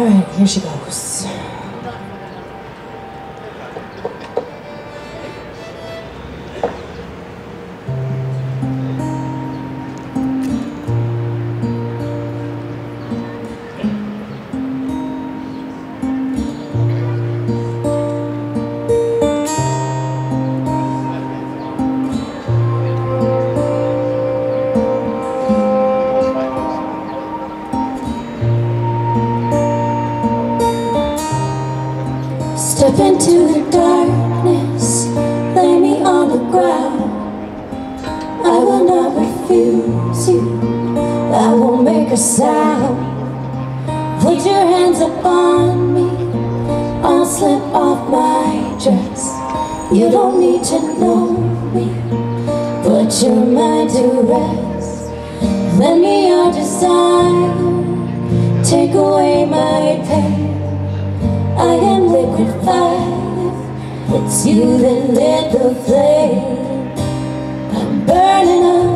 아이, 글씨가 있어. Step into the darkness, lay me on the ground. I will not refuse you, I won't make a sound. Put your hands upon me, I'll slip off my dress. You don't need to know me, put your mind to rest. Lend me your desire, take away my pain. Liquid fire. It's you that lit the flame. I'm burning up.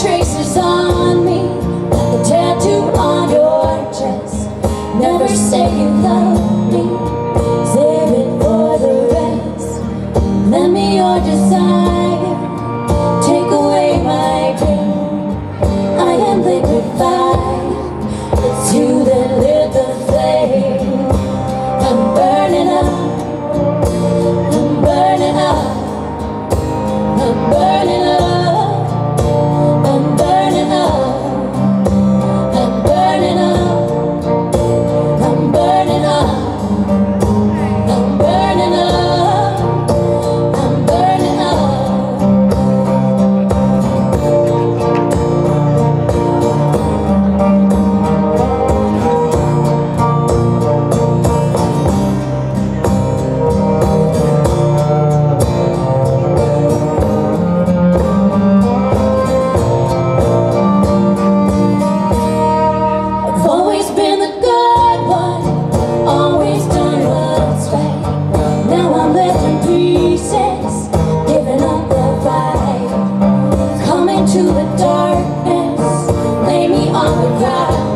traces on me Like a tattoo on your chest. Never say you love me Save it for the rest. Lend me your desire Take away my pain. I am liquid fire It's you that lit the flame. I'm burning up I'm burning up I'm burning the darkness, lay me on the ground.